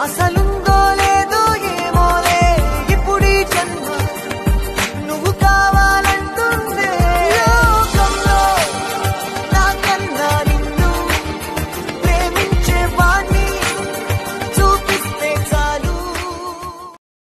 Asalım